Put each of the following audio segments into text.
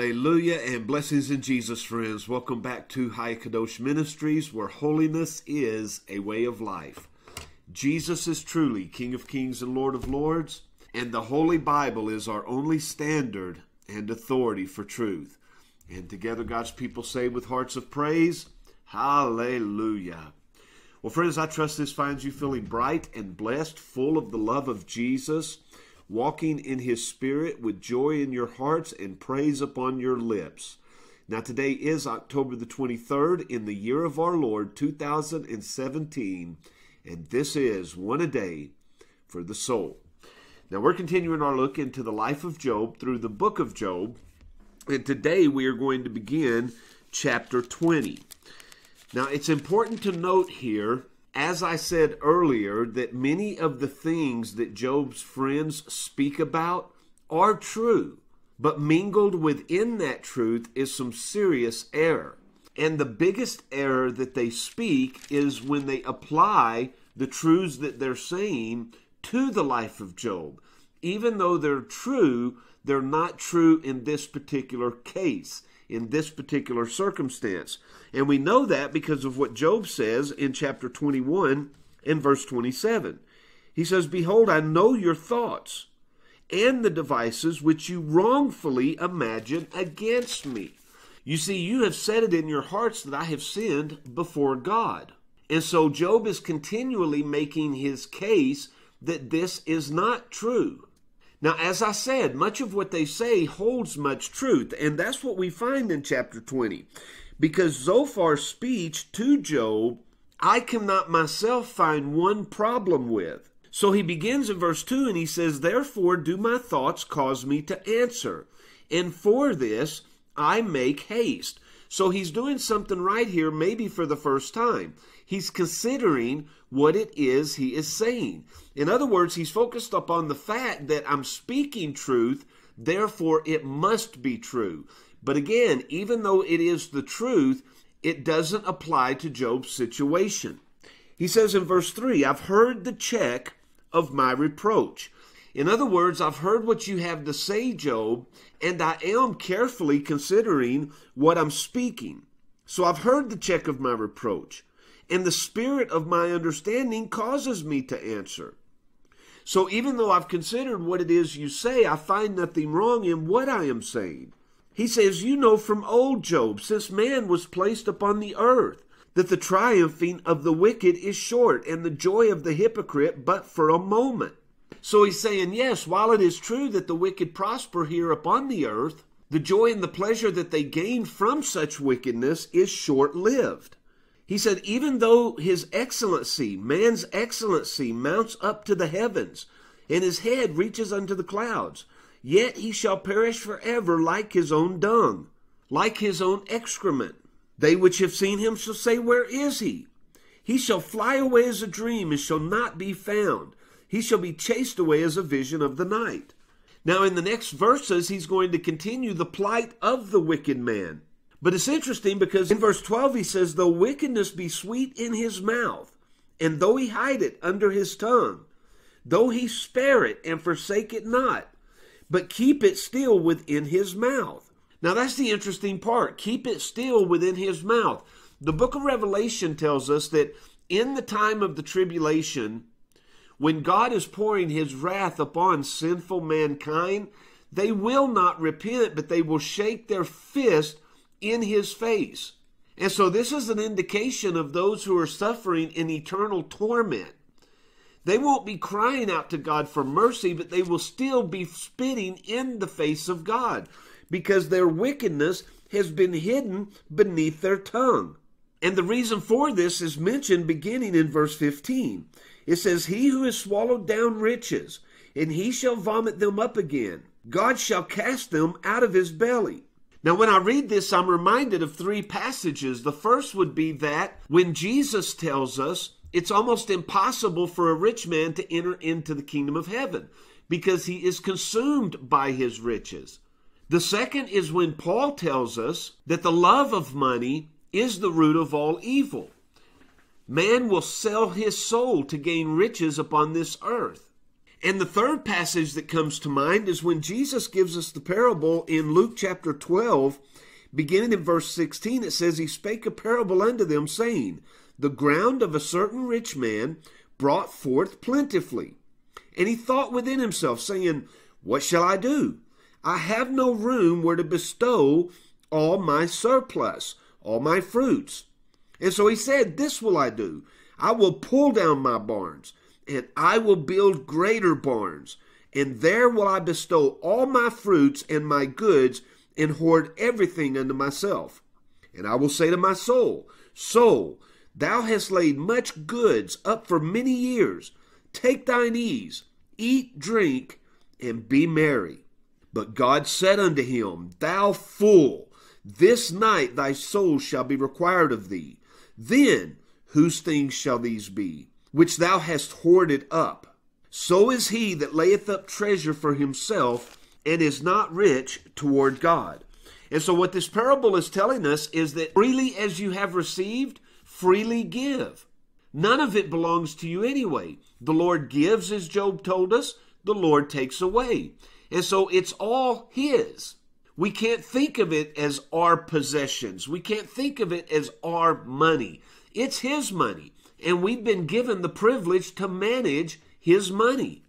Hallelujah and blessings in Jesus, friends. Welcome back to Hayakadosh Ministries, where holiness is a way of life. Jesus is truly King of Kings and Lord of Lords, and the Holy Bible is our only standard and authority for truth. And together, God's people say with hearts of praise, Hallelujah. Well, friends, I trust this finds you feeling bright and blessed, full of the love of Jesus walking in his spirit with joy in your hearts and praise upon your lips. Now, today is October the 23rd in the year of our Lord 2017, and this is one a day for the soul. Now, we're continuing our look into the life of Job through the book of Job, and today we are going to begin chapter 20. Now, it's important to note here as I said earlier, that many of the things that Job's friends speak about are true, but mingled within that truth is some serious error. And the biggest error that they speak is when they apply the truths that they're saying to the life of Job. Even though they're true, they're not true in this particular case in this particular circumstance. And we know that because of what Job says in chapter 21 and verse 27. He says, Behold, I know your thoughts and the devices which you wrongfully imagine against me. You see, you have said it in your hearts that I have sinned before God. And so Job is continually making his case that this is not true. Now, as I said, much of what they say holds much truth, and that's what we find in chapter 20. Because Zophar's speech to Job, I cannot myself find one problem with. So he begins in verse 2 and he says, Therefore do my thoughts cause me to answer, and for this I make haste. So he's doing something right here, maybe for the first time. He's considering what it is he is saying. In other words, he's focused upon the fact that I'm speaking truth, therefore it must be true. But again, even though it is the truth, it doesn't apply to Job's situation. He says in verse 3 I've heard the check of my reproach. In other words, I've heard what you have to say, Job, and I am carefully considering what I'm speaking. So I've heard the check of my reproach and the spirit of my understanding causes me to answer. So even though I've considered what it is you say, I find nothing wrong in what I am saying. He says, You know from old Job, since man was placed upon the earth, that the triumphing of the wicked is short, and the joy of the hypocrite but for a moment. So he's saying, Yes, while it is true that the wicked prosper here upon the earth, the joy and the pleasure that they gain from such wickedness is short lived. He said, even though his excellency, man's excellency, mounts up to the heavens, and his head reaches unto the clouds, yet he shall perish forever like his own dung, like his own excrement. They which have seen him shall say, Where is he? He shall fly away as a dream, and shall not be found. He shall be chased away as a vision of the night. Now, in the next verses, he's going to continue the plight of the wicked man. But it's interesting because in verse 12 he says, Though wickedness be sweet in his mouth, and though he hide it under his tongue, though he spare it and forsake it not, but keep it still within his mouth. Now that's the interesting part. Keep it still within his mouth. The book of Revelation tells us that in the time of the tribulation, when God is pouring his wrath upon sinful mankind, they will not repent, but they will shake their fist in his face. And so this is an indication of those who are suffering in eternal torment. They won't be crying out to God for mercy, but they will still be spitting in the face of God because their wickedness has been hidden beneath their tongue. And the reason for this is mentioned beginning in verse 15. It says, He who has swallowed down riches, and he shall vomit them up again. God shall cast them out of his belly. Now, when I read this, I'm reminded of three passages. The first would be that when Jesus tells us it's almost impossible for a rich man to enter into the kingdom of heaven because he is consumed by his riches. The second is when Paul tells us that the love of money is the root of all evil. Man will sell his soul to gain riches upon this earth. And the third passage that comes to mind is when Jesus gives us the parable in Luke chapter 12, beginning in verse 16. It says, He spake a parable unto them, saying, The ground of a certain rich man brought forth plentifully. And he thought within himself, saying, What shall I do? I have no room where to bestow all my surplus, all my fruits. And so he said, This will I do. I will pull down my barns and I will build greater barns, and there will I bestow all my fruits and my goods, and hoard everything unto myself. And I will say to my soul, Soul, thou hast laid much goods up for many years. Take thine ease, eat, drink, and be merry. But God said unto him, Thou fool, this night thy soul shall be required of thee. Then whose things shall these be? which thou hast hoarded up. So is he that layeth up treasure for himself and is not rich toward God. And so, what this parable is telling us is that freely as you have received, freely give. None of it belongs to you anyway. The Lord gives, as Job told us, the Lord takes away. And so, it's all His. We can't think of it as our possessions, we can't think of it as our money. It's His money. And we've been given the privilege to manage his money,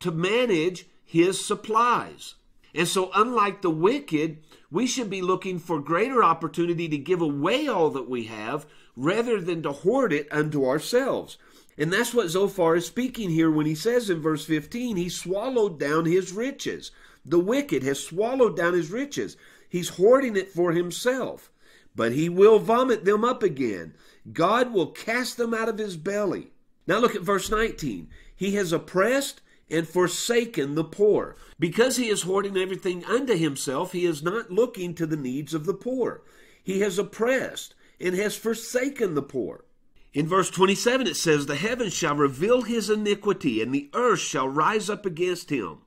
to manage his supplies. And so, unlike the wicked, we should be looking for greater opportunity to give away all that we have rather than to hoard it unto ourselves. And that's what Zophar is speaking here when he says in verse 15, he swallowed down his riches. The wicked has swallowed down his riches. He's hoarding it for himself. But he will vomit them up again. God will cast them out of his belly. Now look at verse 19. He has oppressed and forsaken the poor. Because he is hoarding everything unto himself, he is not looking to the needs of the poor. He has oppressed and has forsaken the poor. In verse 27, it says, The heavens shall reveal his iniquity, and the earth shall rise up against him.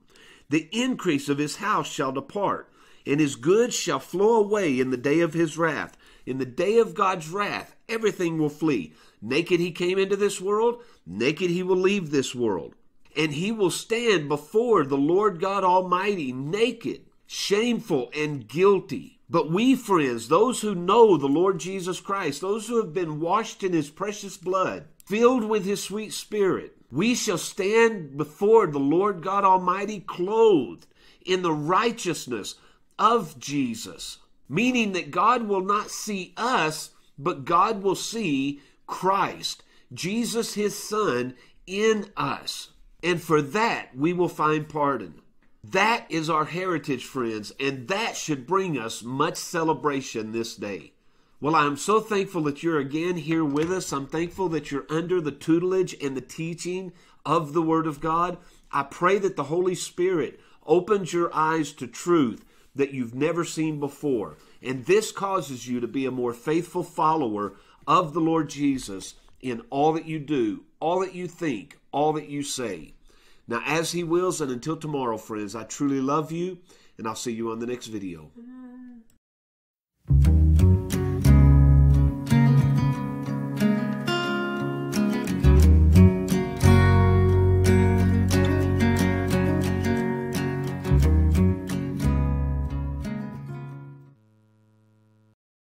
The increase of his house shall depart, and his goods shall flow away in the day of his wrath. In the day of God's wrath, everything will flee. Naked he came into this world, naked he will leave this world. And he will stand before the Lord God Almighty naked, shameful, and guilty. But we, friends, those who know the Lord Jesus Christ, those who have been washed in his precious blood, filled with his sweet spirit, we shall stand before the Lord God Almighty clothed in the righteousness of Jesus meaning that God will not see us, but God will see Christ, Jesus, his Son, in us. And for that, we will find pardon. That is our heritage, friends, and that should bring us much celebration this day. Well, I'm so thankful that you're again here with us. I'm thankful that you're under the tutelage and the teaching of the Word of God. I pray that the Holy Spirit opens your eyes to truth that you've never seen before. And this causes you to be a more faithful follower of the Lord Jesus in all that you do, all that you think, all that you say. Now, as He wills, and until tomorrow, friends, I truly love you, and I'll see you on the next video.